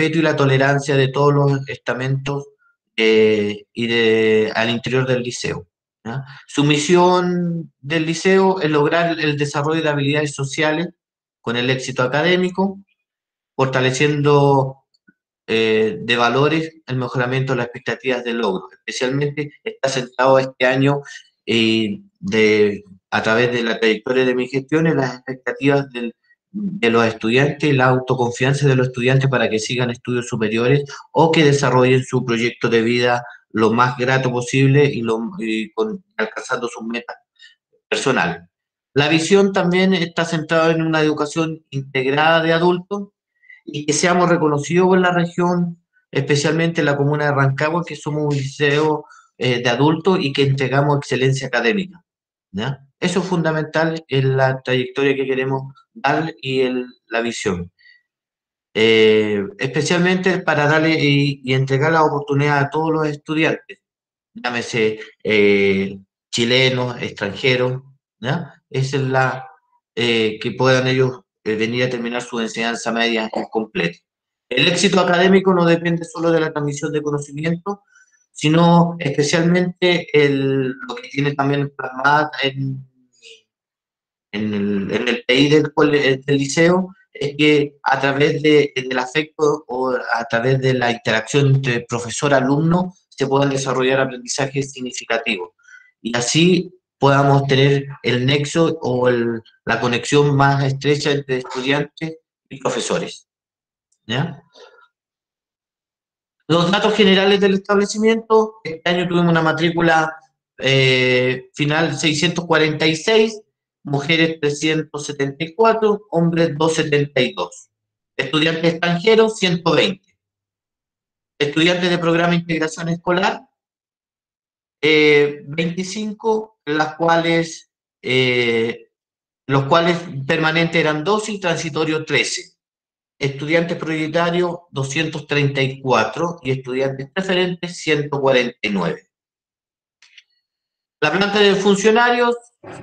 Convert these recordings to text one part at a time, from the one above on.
respeto y la tolerancia de todos los estamentos eh, y de, al interior del liceo. Su misión del liceo es lograr el desarrollo de habilidades sociales con el éxito académico, fortaleciendo eh, de valores el mejoramiento de las expectativas de logro. Especialmente está centrado este año eh, de, a través de la trayectoria de mi gestión en las expectativas de los estudiantes, la autoconfianza de los estudiantes para que sigan estudios superiores o que desarrollen su proyecto de vida lo más grato posible y, lo, con, alcanzando sus metas personales. La visión también está centrada en una educación integrada de adultos y que seamos reconocidos por la región, especialmente en la comuna de Rancagua, que somos un liceo eh, de adultos y que entregamos excelencia académica. ¿ya? Eso es fundamental en la trayectoria que queremos dar y en la visión. Eh, especialmente para darle y, entregar la oportunidad a todos los estudiantes, llámese eh, chilenos, extranjeros. Esa es la eh, que puedan ellos venir a terminar su enseñanza media completa. El éxito académico no depende solo de la transmisión de conocimiento, sino especialmente el, lo que tiene también plasmado en, en, el, en el PI del, del liceo, es que a través de, del afecto o a través de la interacción entre profesor-alumno se puedan desarrollar aprendizajes significativos. Y así podamos tener el nexo o la conexión más estrecha entre estudiantes y profesores. ¿Ya? Los datos generales del establecimiento, este año tuvimos una matrícula eh, final 646, mujeres 374, hombres 272. Estudiantes extranjeros 120. Estudiantes de programa de integración escolar 25, eh, las cuales, eh, los cuales permanentes eran 12 y transitorio 13. Estudiantes prioritarios 234 y estudiantes preferentes 149. La planta de funcionarios,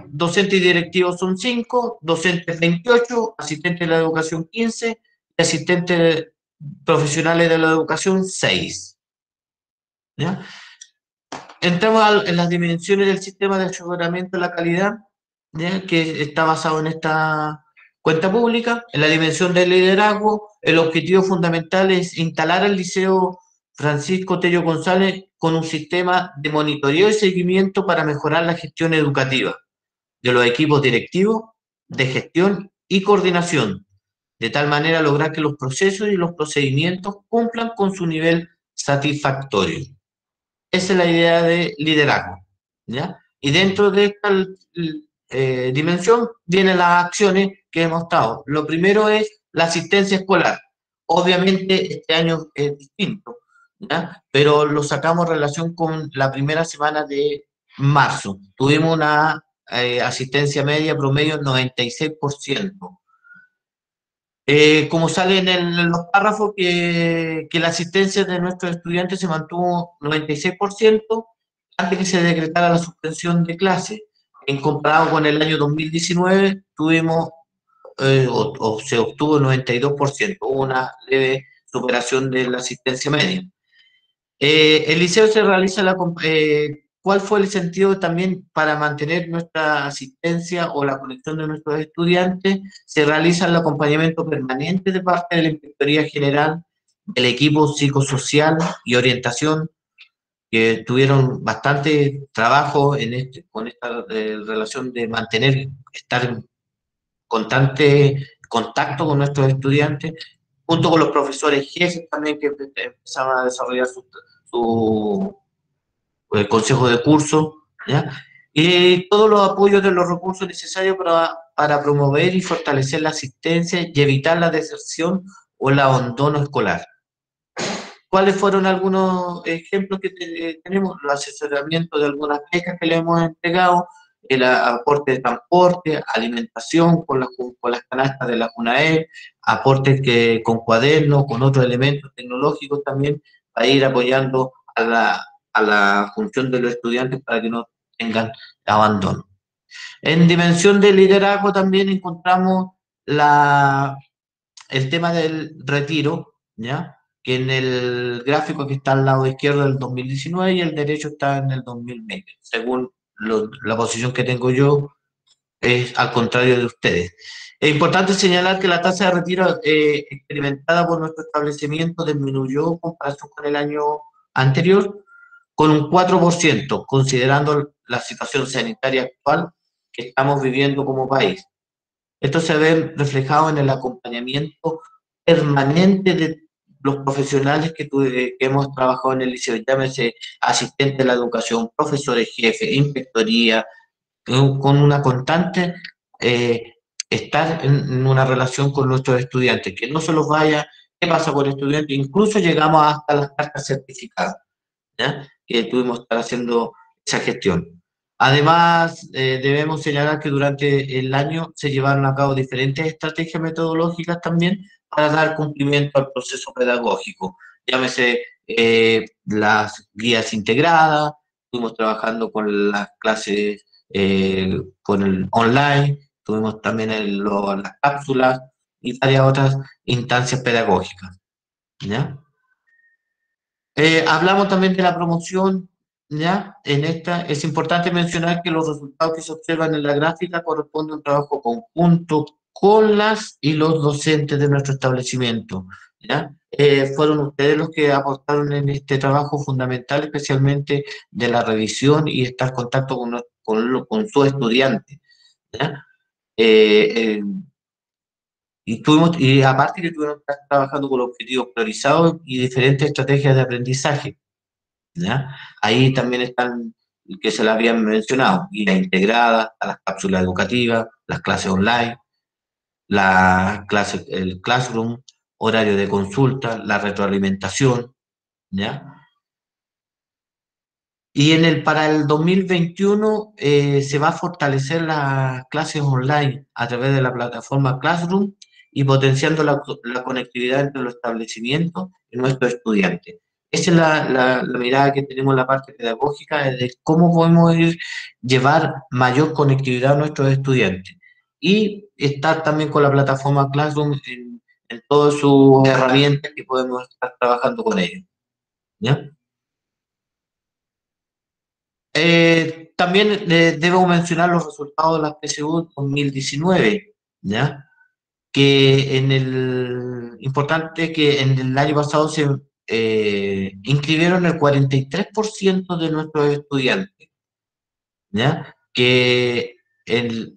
docentes y directivos son 5, docentes 28, asistentes de la educación 15 y asistentes profesionales de la educación 6. Entramos en las dimensiones del sistema de aseguramiento de la calidad, que está basado en esta cuenta pública. En la dimensión del liderazgo, el objetivo fundamental es instalar el liceo Francisco Tello González con un sistema de monitoreo y seguimiento para mejorar la gestión educativa de los equipos directivos, de gestión y coordinación, de tal manera lograr que los procesos y los procedimientos cumplan con su nivel satisfactorio. Esa es la idea de liderazgo. ¿ya? Y dentro de esta eh, dimensión vienen las acciones que hemos estado. Lo primero es la asistencia escolar. Obviamente este año es distinto pero lo sacamos en relación con la primera semana de marzo. Tuvimos una eh, asistencia media promedio 96%. Eh, como sale en, los párrafos, que, que, la asistencia de nuestros estudiantes se mantuvo 96% antes que se decretara la suspensión de clase. En comparado con el año 2019, tuvimos eh, o, o, se obtuvo 92%, una leve superación de la asistencia media. Eh, el liceo se realiza la... Eh, ¿Cuál fue el sentido también para mantener nuestra asistencia o la conexión de nuestros estudiantes? Se realiza el acompañamiento permanente de parte de la Inspectoría General, del equipo psicosocial y orientación, que tuvieron bastante trabajo en este, con esta eh, relación de mantener, estar en constante contacto con nuestros estudiantes, junto con los profesores jefes también que empezaron a desarrollar su, su eh, consejo de curso, ¿ya? y todos los apoyos de los recursos necesarios para, para promover y fortalecer la asistencia y evitar la deserción o el abandono escolar. ¿Cuáles fueron algunos ejemplos que tenemos? El asesoramiento de algunas becas que le hemos entregado, el aporte de transporte, alimentación con, las con las canastas de la UNAE, aportes que, con cuadernos, con otros elementos tecnológicos también, a ir apoyando a la, a la función de los estudiantes para que no tengan abandono. En dimensión de liderazgo también encontramos la, el tema del retiro, ¿ya? que en el gráfico que está al lado izquierdo del 2019 y el derecho está en el 2020. Según la posición que tengo yo, es al contrario de ustedes. Es importante señalar que la tasa de retiro eh, experimentada por nuestro establecimiento disminuyó en comparación con el año anterior con un 4%, considerando la situación sanitaria actual que estamos viviendo como país. Esto se ve reflejado en el acompañamiento permanente de los profesionales que, hemos trabajado en el liceo, llámese asistente de la educación, profesores jefe, inspectoría, con una constante eh, estar en, una relación con nuestros estudiantes, que no se los vaya, qué pasa con el estudiante, incluso llegamos hasta las cartas certificadas, ¿ya? que tuvimos que estar haciendo esa gestión. Además, eh, debemos señalar que durante el año se llevaron a cabo diferentes estrategias metodológicas también para dar cumplimiento al proceso pedagógico. Llámese eh, las guías integradas, estuvimos trabajando con las clases eh, con el online, tuvimos también el, las cápsulas y varias otras instancias pedagógicas. ¿ya? Eh, hablamos también de la promoción, ¿ya? En esta es importante mencionar que los resultados que se observan en la gráfica corresponden a un trabajo conjunto con las y los docentes de nuestro establecimiento. ¿ya? Eh, fueron ustedes los que aportaron en este trabajo fundamental, especialmente de la revisión y estar en contacto con, con, con su estudiante. ¿ya? Eh, y, tuvimos, y aparte que estuvieron trabajando con objetivos priorizados y diferentes estrategias de aprendizaje. ¿ya? Ahí también están que se la habían mencionado, guía integrada a las cápsulas educativas, las clases online, la clase, el classroom, horario de consulta, la retroalimentación, ¿ya? Y en el, para el 2021 eh, se va a fortalecer las clases online a través de la plataforma Classroom y potenciando la, la conectividad entre los establecimientos y nuestros estudiantes. Esa es la, la, la, mirada que tenemos en la parte pedagógica, de cómo podemos ir, llevar mayor conectividad a nuestros estudiantes y estar también con la plataforma Classroom en, todas sus herramientas que podemos estar trabajando con ellos. ¿Ya? Eh, también eh, debo mencionar los resultados de la PSU 2019, ¿ya? que en el importante que en el año pasado se eh, inscribieron el 43% de nuestros estudiantes, ¿ya? que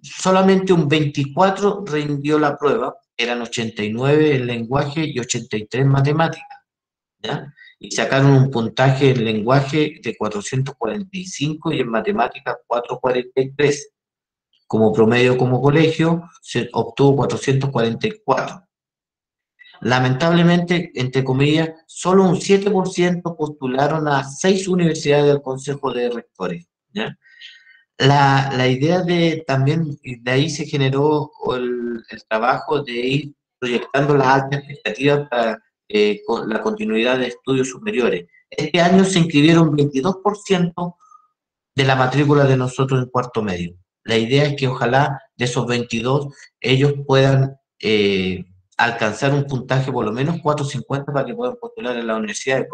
solamente un 24 rindió la prueba, eran 89 en lenguaje y 83 en matemática, ¿ya? Y sacaron un puntaje en lenguaje de 445 y en matemática 443. Como promedio como colegio se obtuvo 444. Lamentablemente, entre comillas, solo un 7% postularon a seis universidades del Consejo de Rectores. ¿ya? la, la, idea de también, de ahí se generó el, el trabajo de ir proyectando las altas expectativas para eh, con la continuidad de estudios superiores. Este año se inscribieron 22% de la matrícula de nosotros en cuarto medio. La idea es que ojalá de esos 22 ellos puedan eh, alcanzar un puntaje por lo menos 450 para que puedan postular en la universidad,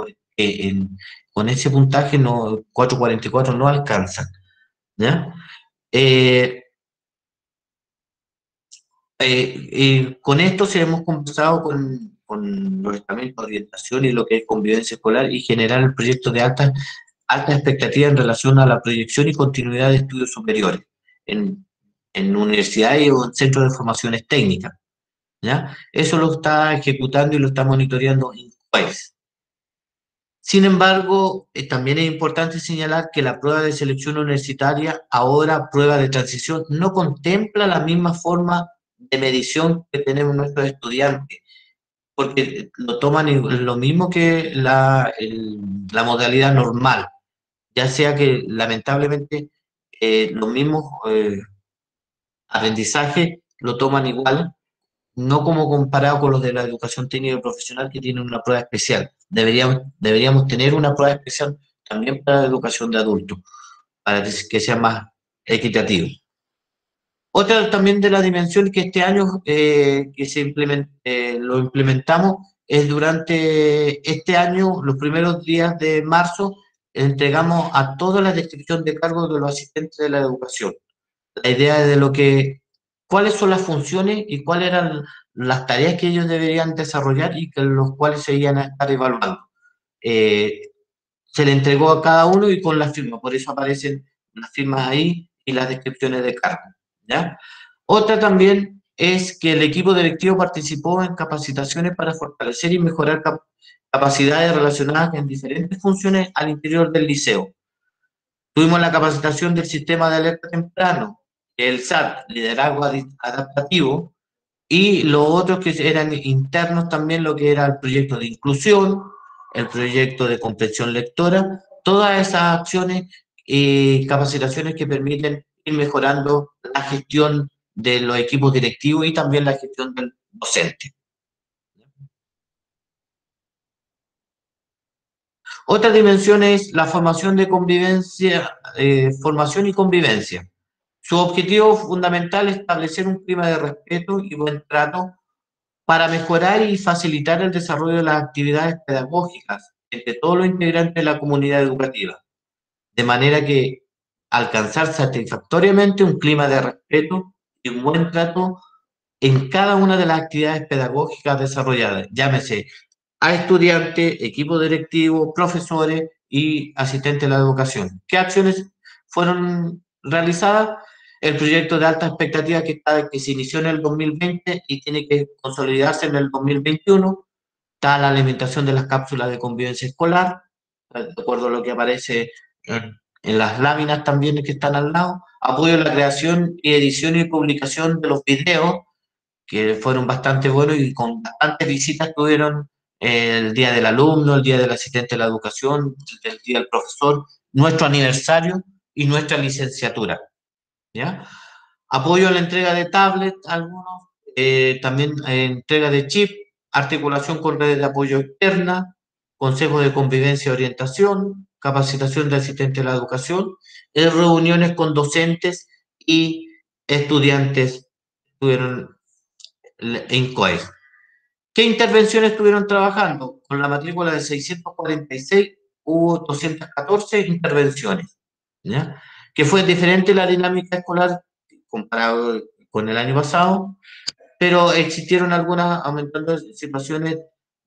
con ese puntaje no 444 no alcanzan. eh, con esto se hemos conversado con, con los estamentos de orientación y lo que es convivencia escolar y generar el proyecto de alta, alta expectativa en relación a la proyección y continuidad de estudios superiores en, en universidades o en centros de formaciones técnicas. ¿ya? Eso lo está ejecutando y lo está monitoreando país. Sin embargo, eh, también es importante señalar que la prueba de selección universitaria, ahora prueba de transición, no contempla la misma forma de medición que tenemos nuestros estudiantes, porque lo toman lo mismo que la, la modalidad normal, ya sea que lamentablemente eh, los mismos eh, aprendizajes lo toman igual, no como comparado con los de la educación técnica y profesional que tienen una prueba especial. Deberíamos, deberíamos tener una prueba especial también para la educación de adultos, para que sea más equitativo. Otra también de la dimensión que este año eh, que se eh, lo implementamos es durante este año, los primeros días de marzo, entregamos a toda la descripción de cargos de los asistentes de la educación. La idea de lo que, cuáles son las funciones y cuáles eran las tareas que ellos deberían desarrollar y que los cuales se iban a estar evaluando. Eh, se le entregó a cada uno y con la firma, por eso aparecen las firmas ahí y las descripciones de cargo. Otra también es que el equipo directivo participó en capacitaciones para fortalecer y mejorar capacidades relacionadas en diferentes funciones al interior del liceo. Tuvimos la capacitación del sistema de alerta temprano, el SAT, liderazgo adaptativo, y los otros que eran internos también, lo que era el proyecto de inclusión, el proyecto de comprensión lectora, todas esas acciones y capacitaciones que permiten mejorando la gestión de los equipos directivos y también la gestión del docente. Otra dimensión es la formación de convivencia, eh, formación y convivencia. Su objetivo fundamental es establecer un clima de respeto y buen trato para mejorar y facilitar el desarrollo de las actividades pedagógicas entre todos los integrantes de la comunidad educativa, de manera que alcanzar satisfactoriamente un clima de respeto y un buen trato en cada una de las actividades pedagógicas desarrolladas, llámese a estudiantes, equipo directivo, profesores y asistentes de la educación. ¿Qué acciones fueron realizadas? El proyecto de alta expectativa que, está, que se inició en el 2020 y tiene que consolidarse en el 2021. Está la alimentación de las cápsulas de convivencia escolar, de acuerdo a lo que aparece en, en las láminas también que están al lado. Apoyo a la creación y edición y publicación de los videos, que fueron bastante buenos y con bastantes visitas tuvieron el Día del Alumno, el Día del Asistente de la Educación, el Día del Profesor, nuestro aniversario y nuestra licenciatura. ¿ya? Apoyo a la entrega de tablets, algunos, eh, también eh, entrega de chip, articulación con redes de apoyo externa, consejo de convivencia y orientación, capacitación de asistente de la educación, reuniones con docentes y estudiantes estuvieron en COE. ¿Qué intervenciones estuvieron trabajando? Con la matrícula de 646 hubo 214 intervenciones, ¿ya? que fue diferente la dinámica escolar comparado con el año pasado, pero existieron algunas aumentando situaciones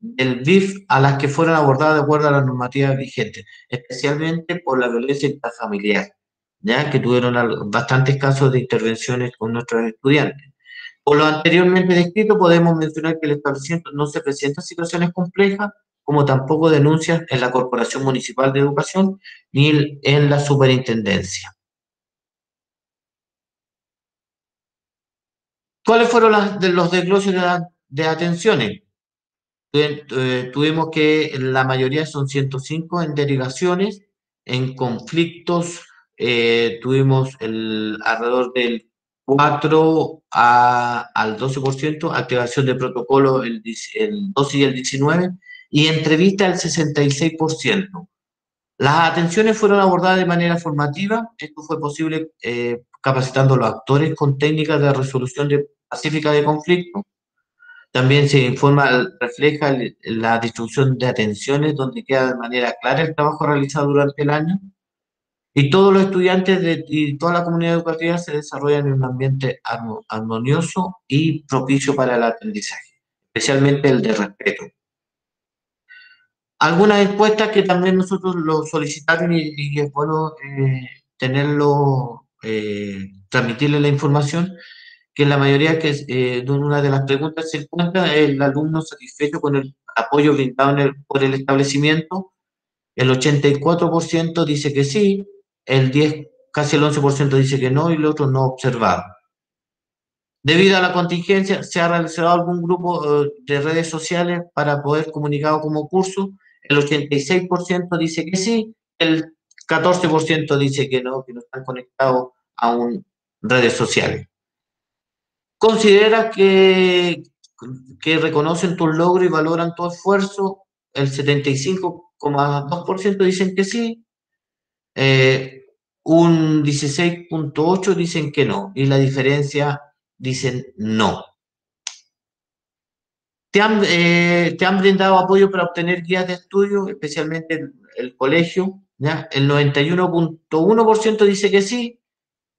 del BIF a las que fueron abordadas de acuerdo a las normativas vigentes, especialmente por la violencia intrafamiliar, ya que tuvieron bastantes casos de intervenciones con nuestros estudiantes. Por lo anteriormente descrito, podemos mencionar que el establecimiento no se presenta situaciones complejas, como tampoco denuncias en la Corporación Municipal de Educación ni en la Superintendencia. ¿Cuáles fueron los desgloses de, atenciones? Eh, tuvimos que la mayoría son 105 en derivaciones, en conflictos eh, tuvimos el, alrededor del 4 al 12%, activación de protocolo el, 12 y el 19%, y entrevista el 66%. Las atenciones fueron abordadas de manera formativa. Esto fue posible eh, capacitando a los actores con técnicas de resolución de, pacífica de conflicto. También se informa, refleja la distribución de atenciones, donde queda de manera clara el trabajo realizado durante el año y todos los estudiantes y toda la comunidad educativa se desarrollan en un ambiente armonioso y propicio para el aprendizaje, especialmente el de respeto. Algunas encuestas que también nosotros lo solicitaron y, es bueno eh, tenerlo, eh, transmitirle la información, que la mayoría que eh, de una de las preguntas se encuentra el alumno satisfecho con el apoyo brindado por el establecimiento. El 84% dice que sí, el 10, casi el 11% dice que no y el otro no observado. Debido a la contingencia, se ha realizado algún grupo eh, de redes sociales para poder comunicar como curso. El 86% dice que sí, el 14% dice que no, que no están conectados a un, redes sociales. Considera que, que reconocen tu logro y valoran tu esfuerzo. El 75,2% dicen que sí, eh, un 16.8 dicen que no y la diferencia dicen no. Te han, eh, te han brindado apoyo para obtener guías de estudio, especialmente el, el colegio. ¿ya? El 91.1% dice que sí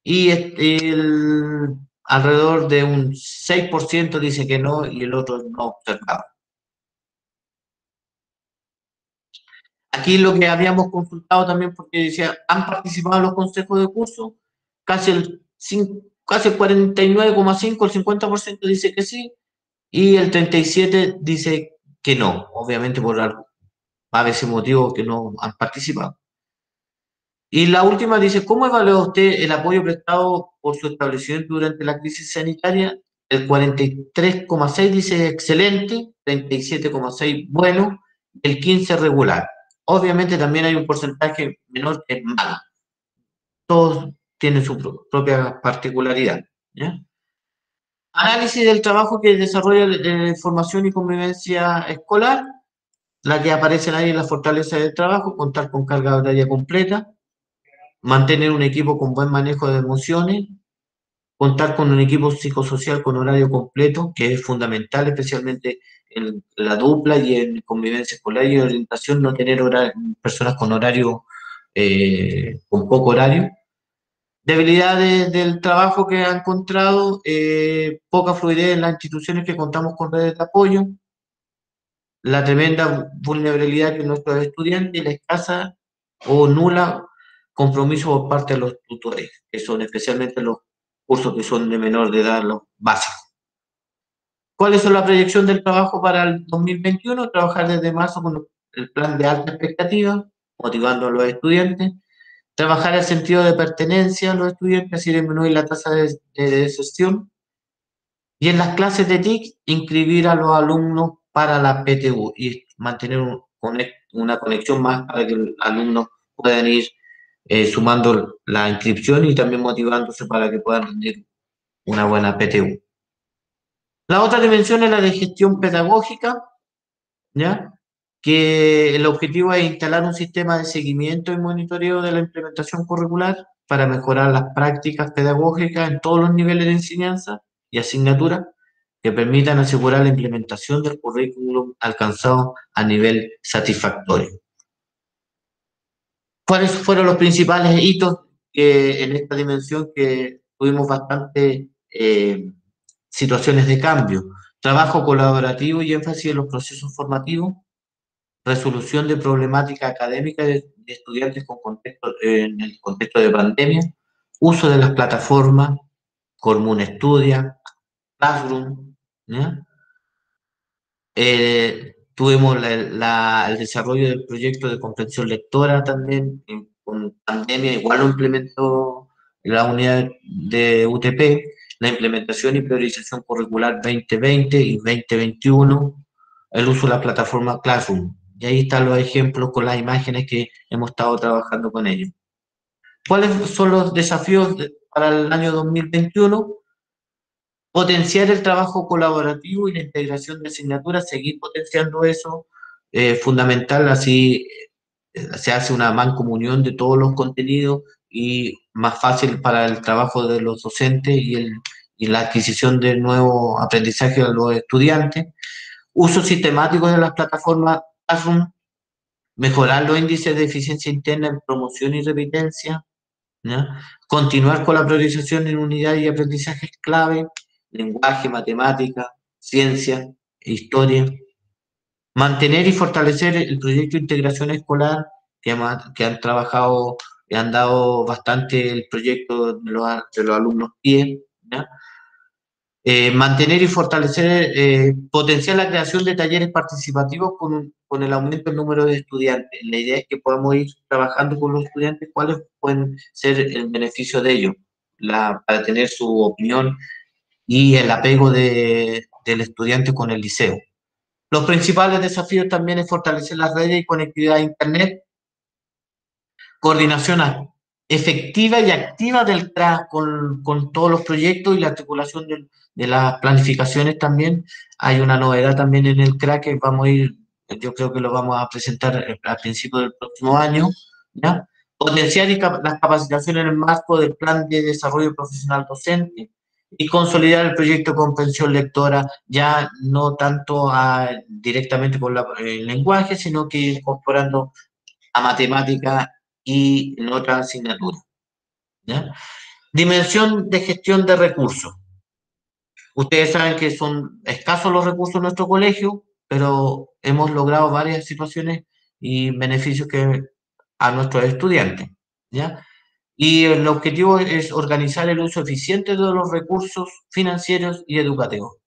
y el, alrededor de un 6% dice que no y el otro no observado. Aquí lo que habíamos consultado también, porque decía, han participado los consejos de curso, casi el, casi el 49,5, el 50% dice que sí, y el 37% dice que no, obviamente por algo, a veces motivo que no han participado. Y la última dice, ¿cómo evalúa usted el apoyo prestado por su establecimiento durante la crisis sanitaria? El 43,6 dice excelente, 37,6 bueno, el 15 regular. Obviamente también hay un porcentaje menor que es malo. Todos tienen su propia particularidad. Análisis del trabajo que desarrolla la formación y convivencia escolar, la que aparece ahí en la fortaleza del trabajo, contar con carga horaria completa, mantener un equipo con buen manejo de emociones, contar con un equipo psicosocial con horario completo, que es fundamental, especialmente en la dupla y en convivencia escolar y orientación, no tener personas con horario, eh, con poco horario. Debilidades del trabajo que ha encontrado, eh, poca fluidez en las instituciones que contamos con redes de apoyo, la tremenda vulnerabilidad que nuestros estudiantes, la escasa o nula compromiso por parte de los tutores, que son especialmente los cursos que son de menor de edad, los básicos. ¿Cuáles son la proyección del trabajo para el 2021? Trabajar desde marzo con el plan de alta expectativa, motivando a los estudiantes. Trabajar el sentido de pertenencia a los estudiantes y disminuir la tasa de, de Y en las clases de TIC, inscribir a los alumnos para la PTU y mantener una conexión más para que los alumnos puedan ir eh, sumando la inscripción y también motivándose para que puedan rendir una buena PTU. La otra dimensión es la de gestión pedagógica, ¿ya? que el objetivo es instalar un sistema de seguimiento y monitoreo de la implementación curricular para mejorar las prácticas pedagógicas en todos los niveles de enseñanza y asignatura que permitan asegurar la implementación del currículum alcanzado a nivel satisfactorio. ¿Cuáles fueron los principales hitos en esta dimensión que tuvimos bastante eh, situaciones de cambio? Trabajo colaborativo y énfasis en los procesos formativos, resolución de problemática académica de, estudiantes con contexto, en el contexto de pandemia, uso de las plataformas, Cormun Estudia, Classroom, eh, Tuvimos el desarrollo del proyecto de comprensión lectora también, con pandemia, igual lo implementó la unidad de UTP, la implementación y priorización curricular 2020 y 2021, el uso de la plataforma Classroom. Y ahí están los ejemplos con las imágenes que hemos estado trabajando con ellos. ¿Cuáles son los desafíos para el año 2021? Potenciar el trabajo colaborativo y la integración de asignaturas, seguir potenciando eso, eh, fundamental, así eh, se hace una mancomunión de todos los contenidos y más fácil para el trabajo de los docentes y, el, y la adquisición de nuevo aprendizaje de los estudiantes. Uso sistemático de las plataformas Classroom, mejorar los índices de eficiencia interna en promoción y repitencia, continuar con la priorización en unidades y aprendizajes clave, lenguaje, matemática, ciencia, historia. Mantener y fortalecer el proyecto de integración escolar que, que han trabajado y han dado bastante el proyecto de los, alumnos PIE. Eh, mantener y fortalecer, eh, potenciar la creación de talleres participativos con, con, el aumento del número de estudiantes. La idea es que podamos ir trabajando con los estudiantes cuáles pueden ser el beneficio de ellos, la, para tener su opinión y el apego de, del estudiante con el liceo. Los principales desafíos también es fortalecer las redes y conectividad a Internet, coordinación efectiva y activa del con, con todos los proyectos y la articulación de, de, las planificaciones también. Hay una novedad también en el CRA que vamos a ir, yo creo que lo vamos a presentar al principio del próximo año, ¿ya? Potenciar las capacitaciones en el marco del plan de desarrollo profesional docente, y consolidar el proyecto con pensión lectora, ya no tanto a, directamente con el lenguaje, sino que incorporando a matemática y en otra asignatura. Dimensión de gestión de recursos. Ustedes saben que son escasos los recursos en nuestro colegio, pero hemos logrado varias situaciones y beneficios que a nuestros estudiantes. ¿ya? Y el objetivo es organizar el uso eficiente de los recursos financieros y educativos.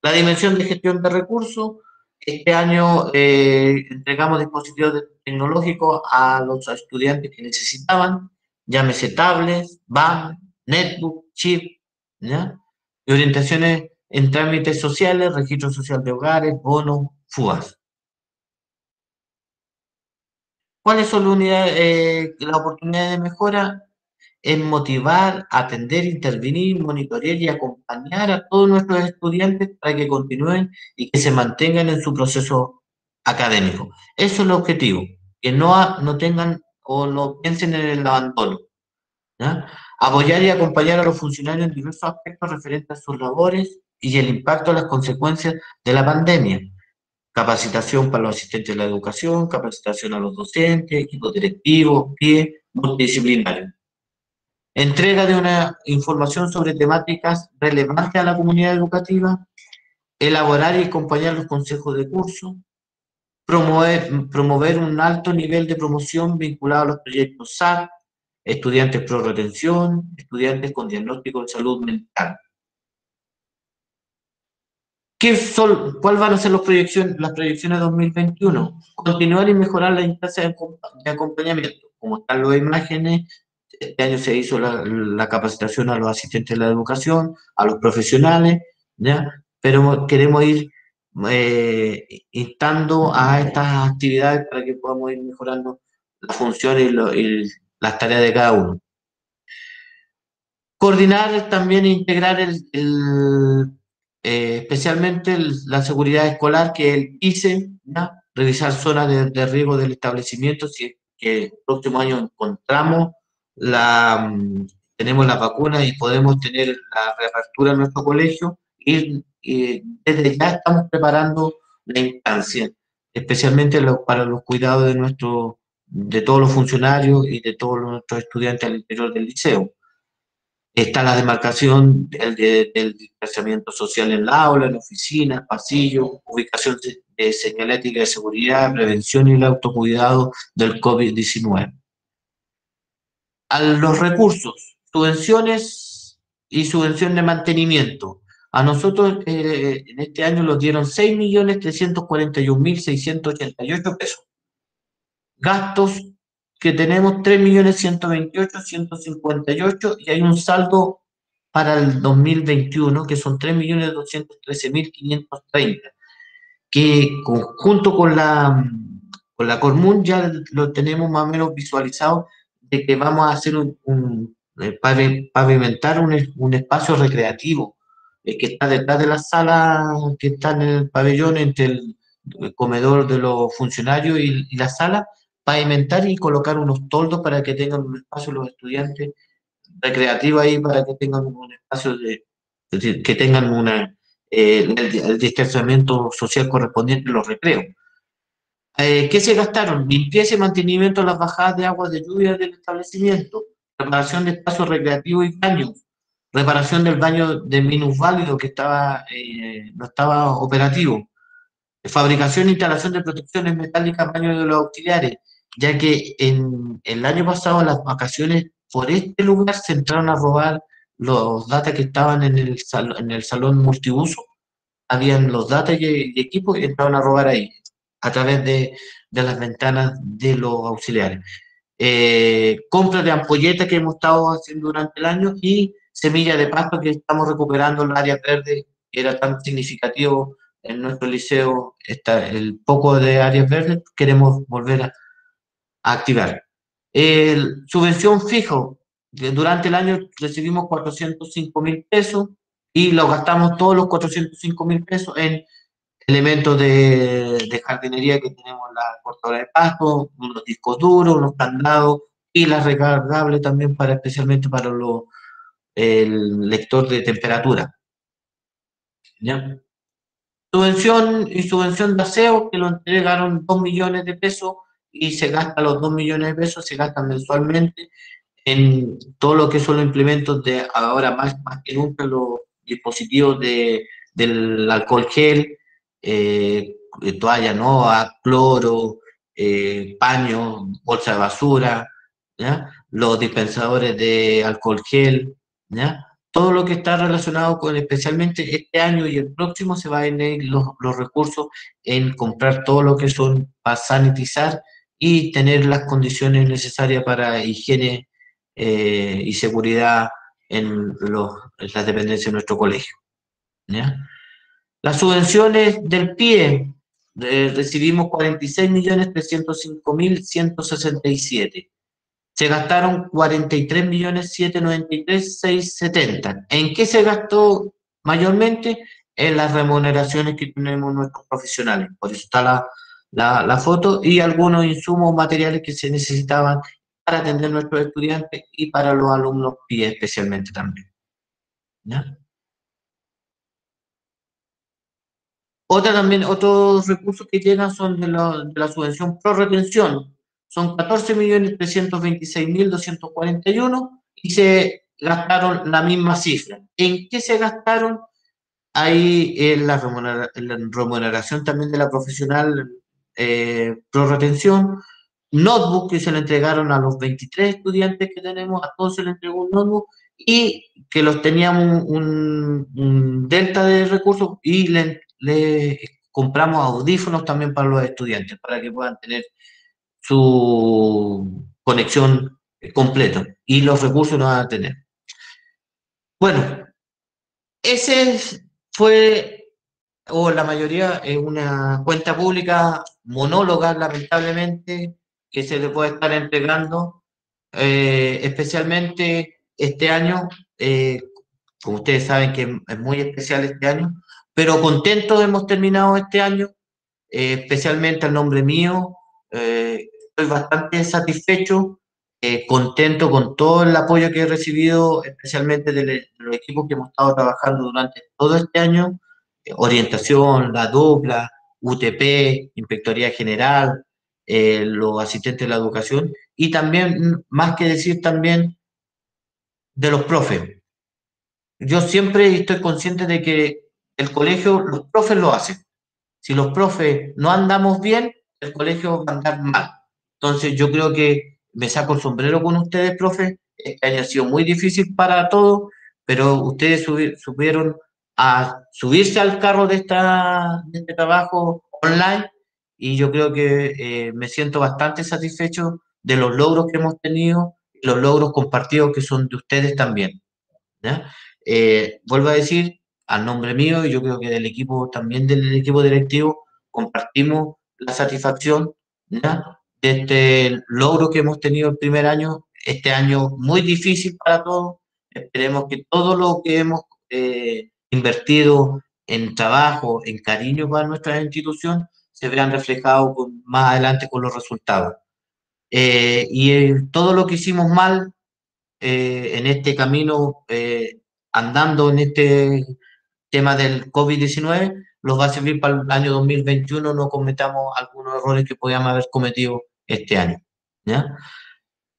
La dimensión de gestión de recursos. Este año eh, entregamos dispositivos tecnológicos a los estudiantes que necesitaban, llámese tablets, BAM, netbook, chip, y orientaciones en trámites sociales, registro social de hogares, bonos, fugas. ¿Cuáles son eh, las oportunidades de mejora? En motivar, atender, intervenir, monitorear y acompañar a todos nuestros estudiantes para que continúen y que se mantengan en su proceso académico. Eso es el objetivo, que no, no tengan o no piensen en el abandono. Apoyar y acompañar a los funcionarios en diversos aspectos referentes a sus labores y el impacto de las consecuencias de la pandemia capacitación para los asistentes de la educación, capacitación a los docentes, equipos directivos, pie, multidisciplinario. Entrega de una información sobre temáticas relevantes a la comunidad educativa, elaborar y acompañar los consejos de curso, promover, promover un alto nivel de promoción vinculado a los proyectos SAT, estudiantes pro retención, estudiantes con diagnóstico de salud mental. ¿Qué son, ¿Cuáles van a ser las proyecciones, las proyecciones 2021? Continuar y mejorar la instancia de acompañamiento. Como están las imágenes, este año se hizo la, capacitación a los asistentes de la educación, a los profesionales, ¿ya? pero queremos ir eh, instando a estas actividades para que podamos ir mejorando las funciones y, las tareas de cada uno. Coordinar también e integrar el eh, especialmente la seguridad escolar, que el ICE, revisar zonas de, riesgo del establecimiento, si que el próximo año encontramos la, mm, tenemos la vacuna y podemos tener la reapertura en nuestro colegio, y, desde ya estamos preparando la instancia, especialmente para los cuidados de, nuestro, de todos los funcionarios y de todos nuestros estudiantes al interior del liceo. Está la demarcación del, del desplazamiento social en la aula, en oficinas, pasillos, ubicación de señalética de seguridad, prevención y el autocuidado del COVID-19. A los recursos, subvenciones y subvención de mantenimiento. A nosotros eh, en este año nos dieron 6.341.688 pesos. Gastos que tenemos 3.128.158 y hay un saldo para el 2021 que son 3.213.530, que junto con la, con la Cormun ya lo tenemos más o menos visualizado de que vamos a hacer un, eh, pavimentar un, un, espacio recreativo eh, que está detrás de la sala que está en el pabellón entre el, comedor de los funcionarios y, y la sala pavimentar y colocar unos toldos para que tengan un espacio los estudiantes recreativo ahí, para que tengan un espacio de, que tengan una, eh, el, distanciamiento social correspondiente en los recreos. Eh, ¿Qué se gastaron? Limpieza y mantenimiento de las bajadas de agua de lluvia del establecimiento, reparación de espacios recreativos y baños, reparación del baño de minusválido que estaba, eh, no estaba operativo, fabricación e instalación de protecciones metálicas baños de los auxiliares, ya que en el año pasado, las vacaciones, por este lugar se entraron a robar los datos que estaban en el, en el salón multiuso. Habían los datos y, equipos y entraron a robar ahí, a través de, de las ventanas de los auxiliares. Eh, compra de ampolletas que hemos estado haciendo durante el año y semillas de pasto que estamos recuperando en el área verde, que era tan significativo en nuestro liceo, está el poco de áreas verdes, queremos volver a, activar. El, subvención fijo, durante el año recibimos 405 mil pesos y lo gastamos todos los 405 mil pesos en elementos de, jardinería que tenemos la cortadora de pasto, unos discos duros, unos candados pilas recargables también para especialmente para los, el lector de temperatura. Subvención y subvención de aseo que lo entregaron 2 millones de pesos y se gasta los 2 millones de pesos, se gastan mensualmente en todo lo que son los implementos de ahora más, más que nunca los dispositivos de, del alcohol gel, eh, toalla NOA, cloro, eh, paño, bolsa de basura, ¿ya? los dispensadores de alcohol gel, ¿ya? todo lo que está relacionado con especialmente este año y el próximo se va a ir los, los recursos en comprar todo lo que son para sanitizar y tener las condiciones necesarias para higiene eh, y seguridad en, los, las dependencias de nuestro colegio. Las subvenciones del PIE, recibimos 46.305.167 se gastaron 43.793.670. ¿En qué se gastó mayormente? En las remuneraciones que tenemos nuestros profesionales. Por eso está la, la, la foto y algunos insumos materiales que se necesitaban para atender a nuestros estudiantes y para los alumnos PIE especialmente también. ¿Ya? Otra también, otros recursos que llegan son de la, de la subvención pro retención, son 14.326.241 y se gastaron la misma cifra. ¿En qué se gastaron? Ahí en la, remuneración, también de la profesional eh, pro retención, notebook que se le entregaron a los 23 estudiantes que tenemos, a todos se le entregó un notebook y que los teníamos un, delta de recursos y le, le compramos audífonos también para los estudiantes, para que puedan tener su conexión completa y los recursos no van a tener. Bueno, ese fue, o la mayoría, es una cuenta pública monóloga, lamentablemente, que se le puede estar entregando, eh, especialmente este año, eh, como ustedes saben que es muy especial este año, pero contentos hemos terminado este año, eh, especialmente al nombre mío, estoy bastante satisfecho, contento con todo el apoyo que he recibido, especialmente de, los equipos que hemos estado trabajando durante todo este año, orientación, la dupla, UTP, Inspectoría General, eh, los asistentes de la educación y también, más que decir también, de los profes. Yo siempre estoy consciente de que el colegio, los profes lo hacen. Si los profes no andamos bien, el colegio va a andar mal. Entonces yo creo que me saco el sombrero con ustedes, profe. Este año ha sido muy difícil para todos, pero ustedes subieron a subirse al carro de, esta, de este trabajo online y yo creo que eh, me siento bastante satisfecho de los logros que hemos tenido, los logros compartidos que son de ustedes también. Eh, vuelvo a decir, al nombre mío y yo creo que del equipo también del equipo directivo, compartimos la satisfacción ¿ya? de este logro que hemos tenido el primer año, este año muy difícil para todos. Esperemos que todo lo que hemos eh, invertido en trabajo, en cariño para nuestra institución, se vean reflejados más adelante con los resultados. Eh, y todo lo que hicimos mal eh, en este camino, andando en este tema del COVID-19, los va a servir para el año 2021, no cometamos algunos errores que podíamos haber cometido este año. ¿ya?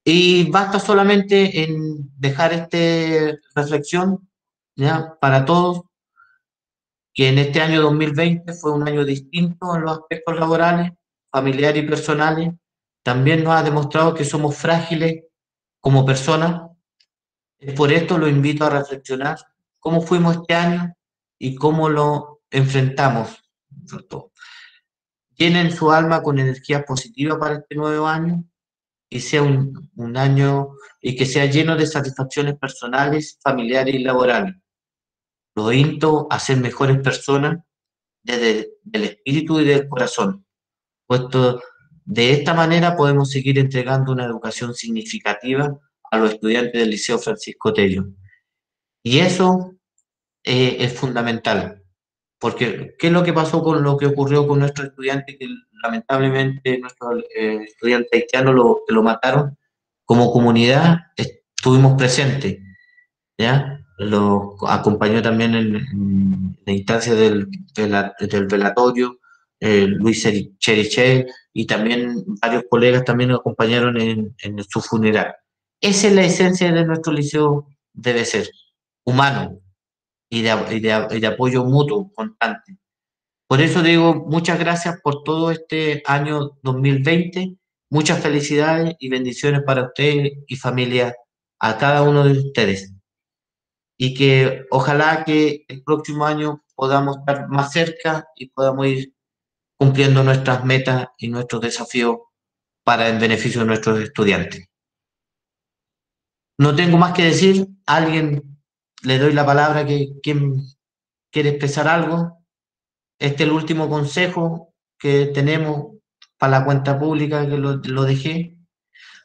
Y basta solamente en dejar esta reflexión ¿ya? para todos, que en este año 2020 fue un año distinto en los aspectos laborales, familiares y personales. También nos ha demostrado que somos frágiles como personas. Por esto lo invito a reflexionar cómo fuimos este año y cómo lo enfrentamos llenen su alma con energía positiva para este nuevo año y sea un, un, año y que sea lleno de satisfacciones personales, familiares y laborales. Lo insto a ser mejores personas desde el espíritu y del corazón, puesto de esta manera podemos seguir entregando una educación significativa a los estudiantes del Liceo Francisco Tello. Y eso eh, es fundamental. Porque, ¿qué es lo que pasó con lo que ocurrió con nuestro estudiante, que lamentablemente nuestro eh, estudiante haitiano lo, lo mataron? como comunidad estuvimos presentes, ¿ya? Lo acompañó también en, la instancia del, del velatorio eh, Luis Cherichel y también varios colegas también nos acompañaron en, su funeral. Esa es la esencia de nuestro liceo, debe ser humano y de, y de, y de apoyo mutuo constante. Por eso digo muchas gracias por todo este año 2020 Muchas felicidades y bendiciones para usted y familia, a cada uno de ustedes. Y que ojalá que el próximo año podamos estar más cerca y podamos ir cumpliendo nuestras metas y nuestros desafíos para el beneficio de nuestros estudiantes. No tengo más que decir. alguien le doy la palabra que quien quiere expresar algo. Este es el último consejo que tenemos para la cuenta pública que lo, dejé.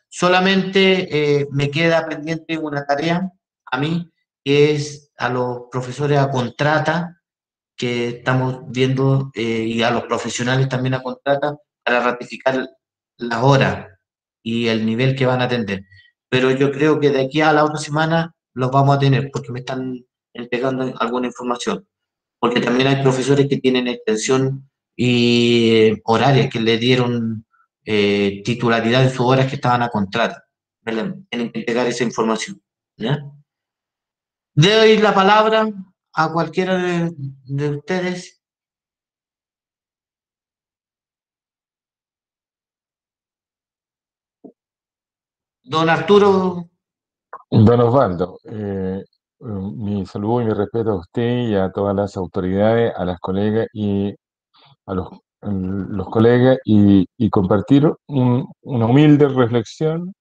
Solamente eh, me queda pendiente una tarea a mí, es a los profesores a contrata, que estamos viendo, eh, y a los profesionales también a contrata, para ratificar las horas y el nivel que van a atender. Pero yo creo que de aquí a la otra semana los vamos a tener, porque me están entregando alguna información. Porque también hay profesores que tienen extensión y horarias que le dieron eh, titularidad en sus horas que estaban a contrato. Tienen que entregar esa información. ¿ya? Doy la palabra a cualquiera de, de ustedes. Don Arturo. Don Osvaldo, eh, mi saludo y mi respeto a usted y a todas las autoridades, a las colegas y a los, los colegas y compartir una humilde reflexión.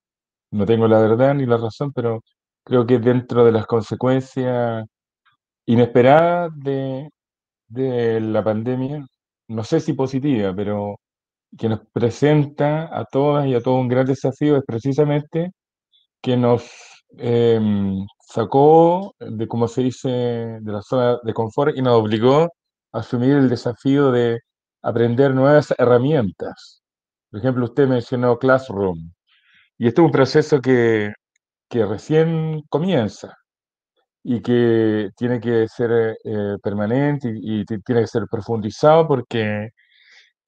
No tengo la verdad ni la razón, pero creo que dentro de las consecuencias inesperadas de, de la pandemia, no sé si positiva, pero que nos presenta a todas y a todos un gran desafío es precisamente que nos em, sacó de, como se dice, de la zona de confort y nos obligó a asumir el desafío de aprender nuevas herramientas. Por ejemplo, usted mencionó Classroom. Y este es un proceso que, que recién comienza y que tiene que ser eh, permanente y, tiene que ser profundizado porque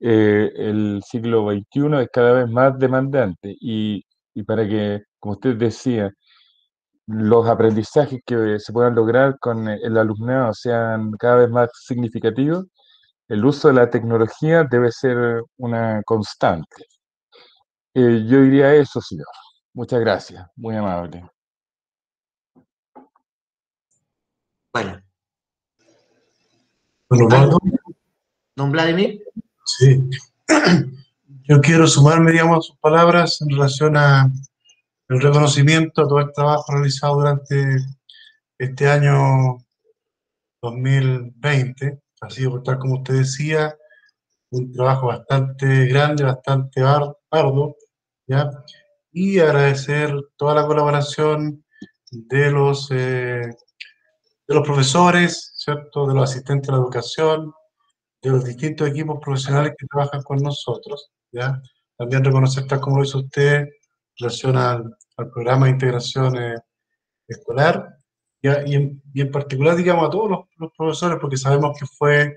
eh, el siglo XXI es cada vez más demandante y, y, para que, como usted decía, los aprendizajes que se puedan lograr con el alumnado sean cada vez más significativos, el uso de la tecnología debe ser una constante. Eh, yo diría eso, señor. Muchas gracias, muy amable. Bueno. Don Don Vladimir. Sí. Yo quiero sumarme, digamos, a sus palabras en relación a el reconocimiento a todo el trabajo realizado durante este año 2020 ha sido, tal como usted decía, un trabajo bastante grande, bastante arduo, ¿ya? Y agradecer toda la colaboración de los, eh, de los profesores, ¿cierto? De los asistentes de la educación, de los distintos equipos profesionales que trabajan con nosotros, ¿ya? También reconocer, tal como lo hizo usted, en relación al, al programa de integración eh, escolar, y, en, y, en, particular, digamos, a todos los, los, profesores, porque sabemos que fue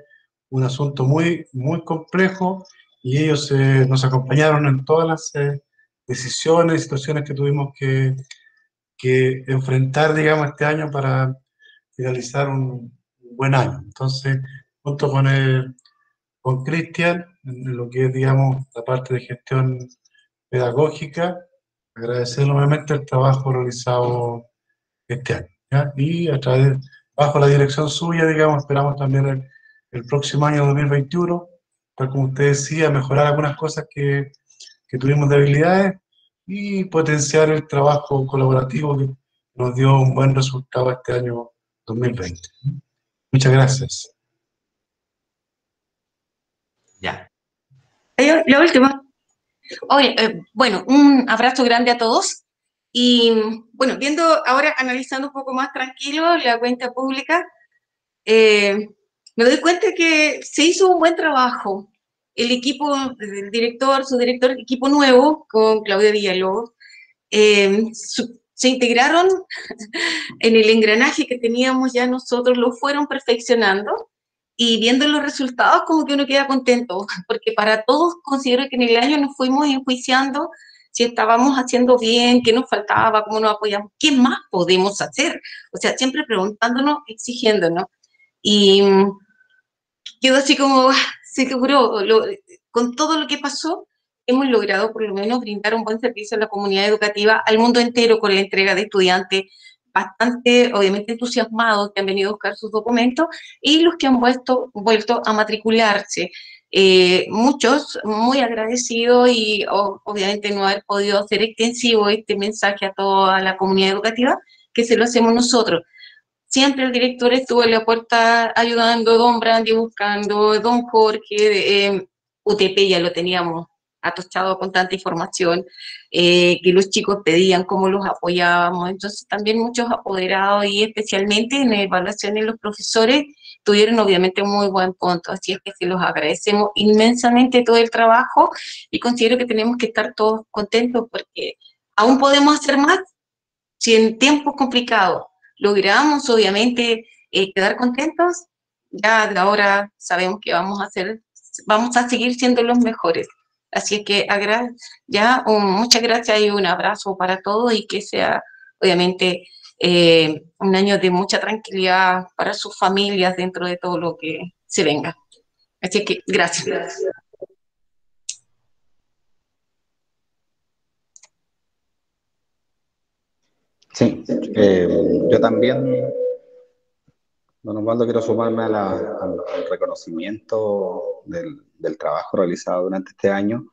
un asunto muy, muy complejo y ellos eh, nos acompañaron en todas las eh, decisiones situaciones que tuvimos que, que, enfrentar, digamos, este año para finalizar un, buen año. Entonces, junto con el, con Cristian, en lo que es, digamos, la parte de gestión pedagógica, agradecer nuevamente el trabajo realizado este año. Y a través, bajo la dirección suya, digamos, esperamos también el, el próximo año 2021, tal como usted decía, mejorar algunas cosas que, que tuvimos de habilidades y potenciar el trabajo colaborativo que nos dio un buen resultado este año 2020. Muchas gracias. Ya. La última. Oye, eh, bueno, un abrazo grande a todos. Y bueno, viendo ahora, analizando un poco más tranquilo la cuenta pública, eh, me doy cuenta que se hizo un buen trabajo. El equipo, el director, su director, equipo nuevo, con Claudia Villalobos, eh, se integraron en el engranaje que teníamos ya nosotros, lo fueron perfeccionando y viendo los resultados como que uno queda contento, porque para todos considero que en el año nos fuimos enjuiciando si estábamos haciendo bien, qué nos faltaba, cómo nos apoyamos, qué más podemos hacer. O sea, siempre preguntándonos, exigiéndonos. Y mm, quedó así como, seguro, con todo lo que pasó, hemos logrado por lo menos brindar un buen servicio a la comunidad educativa, al mundo entero con la entrega de estudiantes bastante, obviamente, entusiasmados que han venido a buscar sus documentos y los que han vuelto, vuelto a matricularse. Eh, muchos muy agradecidos y obviamente no haber podido hacer extensivo este mensaje a toda la comunidad educativa, que se lo hacemos nosotros. Siempre el director estuvo en la puerta ayudando, don Brandy buscando, don Jorge, eh, UTP ya lo teníamos atochado con tanta información, eh, que los chicos pedían, cómo los apoyábamos. Entonces también muchos apoderados y especialmente en de los profesores tuvieron obviamente muy buen punto, así es que se los agradecemos inmensamente todo el trabajo y considero que tenemos que estar todos contentos porque aún podemos hacer más si en tiempos complicados logramos obviamente eh, quedar contentos, ya de ahora sabemos que vamos a hacer, vamos a seguir siendo los mejores. Así que ya muchas gracias y un abrazo para todos y que sea obviamente eh, un año de mucha tranquilidad para sus familias dentro de todo lo que se venga. Así que gracias. Sí, eh, yo también, don Osvaldo, quiero sumarme al reconocimiento del, del trabajo realizado durante este año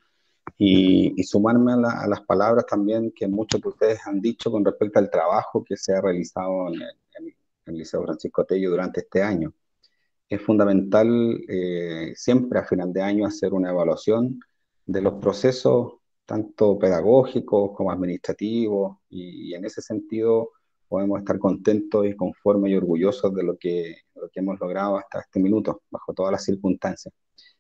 y, sumarme a, las palabras también que muchos de ustedes han dicho con respecto al trabajo que se ha realizado en el, Liceo Francisco Tello durante este año. Es fundamental eh, siempre a final de año hacer una evaluación de los procesos tanto pedagógicos como administrativos y, en ese sentido podemos estar contentos y conformes y orgullosos de lo que, lo que hemos logrado hasta este minuto, bajo todas las circunstancias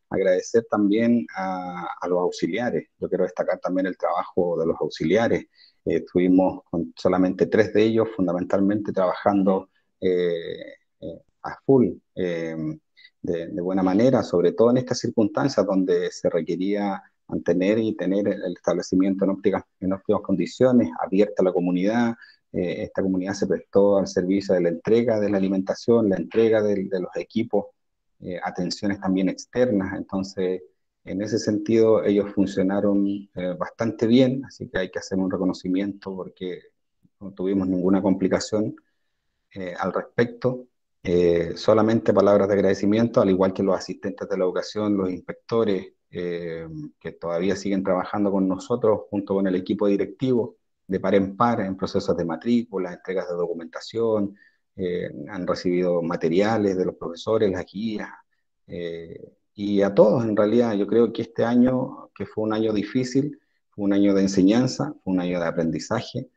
agradecer también a, los auxiliares. Yo quiero destacar también el trabajo de los auxiliares. Eh, estuvimos con solamente tres de ellos, fundamentalmente trabajando eh, eh, a full, de, buena manera, sobre todo en estas circunstancias donde se requería mantener y tener el establecimiento en ópticas, en óptimas condiciones, abierta a la comunidad. esta comunidad se prestó al servicio de la entrega de la alimentación, la entrega de los equipos eh, atenciones también externas, entonces en ese sentido ellos funcionaron eh, bastante bien, así que hay que hacer un reconocimiento porque no tuvimos ninguna complicación eh, al respecto. solamente palabras de agradecimiento, al igual que los asistentes de la educación, los inspectores que todavía siguen trabajando con nosotros junto con el equipo directivo de par en par en procesos de matrícula, entregas de documentación, eh, han recibido materiales de los profesores, las guías, eh, y a todos en realidad. Yo creo que este año, que fue un año difícil, fue un año de enseñanza, fue un año de aprendizaje.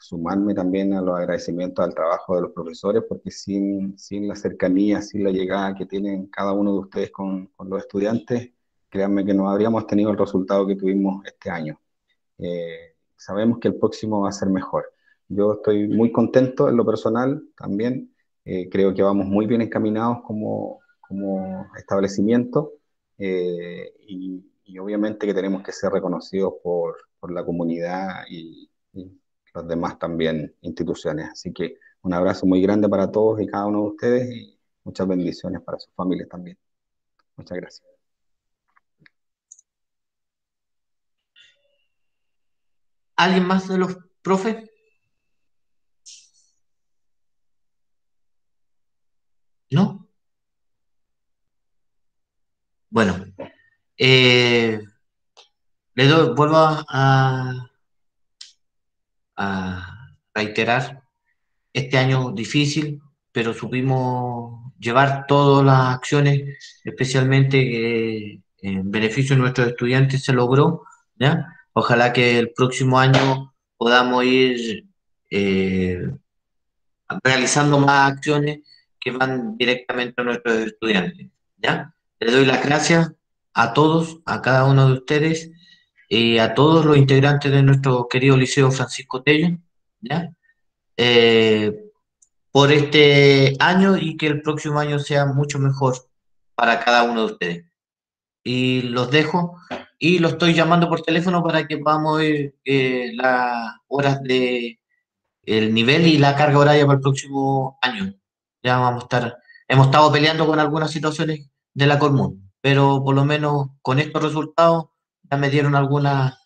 Eh, sumarme también a los agradecimientos al trabajo de los profesores, porque sin, sin la cercanía, sin la llegada que tienen cada uno de ustedes con, con los estudiantes, créanme que no habríamos tenido el resultado que tuvimos este año. sabemos que el próximo va a ser mejor. Yo estoy muy contento en lo personal también. Eh, creo que vamos muy bien encaminados como, como establecimiento eh, y, obviamente que tenemos que ser reconocidos por, por la comunidad y, las demás también instituciones. Así que un abrazo muy grande para todos y cada uno de ustedes y muchas bendiciones para sus familias también. Muchas gracias. ¿Alguien más de los profes? ¿No? Bueno, eh, le doy, vuelvo a, reiterar, este año difícil, pero supimos llevar todas las acciones, especialmente que en beneficio de nuestros estudiantes se logró, ¿ya? Ojalá que el próximo año podamos ir eh, realizando más acciones que van directamente a nuestros estudiantes. ¿ya? Les doy las gracias a todos, a cada uno de ustedes y a todos los integrantes de nuestro querido Liceo Francisco Tello, ¿ya? Eh, por este año y que el próximo año sea mucho mejor para cada uno de ustedes. Y los dejo y lo estoy llamando por teléfono para que podamos ver eh, las horas de el nivel y la carga horaria para el próximo año. Ya vamos a estar, hemos estado peleando con algunas situaciones de la común, pero por lo menos con estos resultados ya me dieron algunas,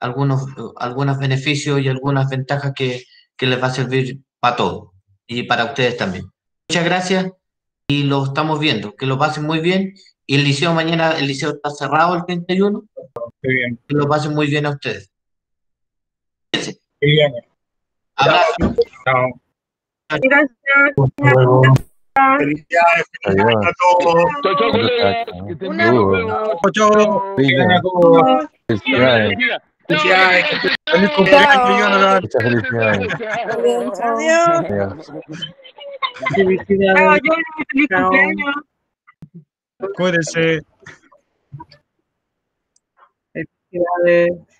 algunos, algunos beneficios y algunas ventajas que, que les va a servir para todos y para ustedes también. Muchas gracias y lo estamos viendo. Que lo pasen muy bien. Y el liceo mañana, el liceo está cerrado el 31. Muy bien. Que lo pasen muy bien a ustedes. Muy bien. Abrazo. Chao. Gracias. Felicidades. A todos. Chau, chau, colega. Feliz cumpleaños, Jonathan. Muchas. Adiós. Cuídense. Felicidades.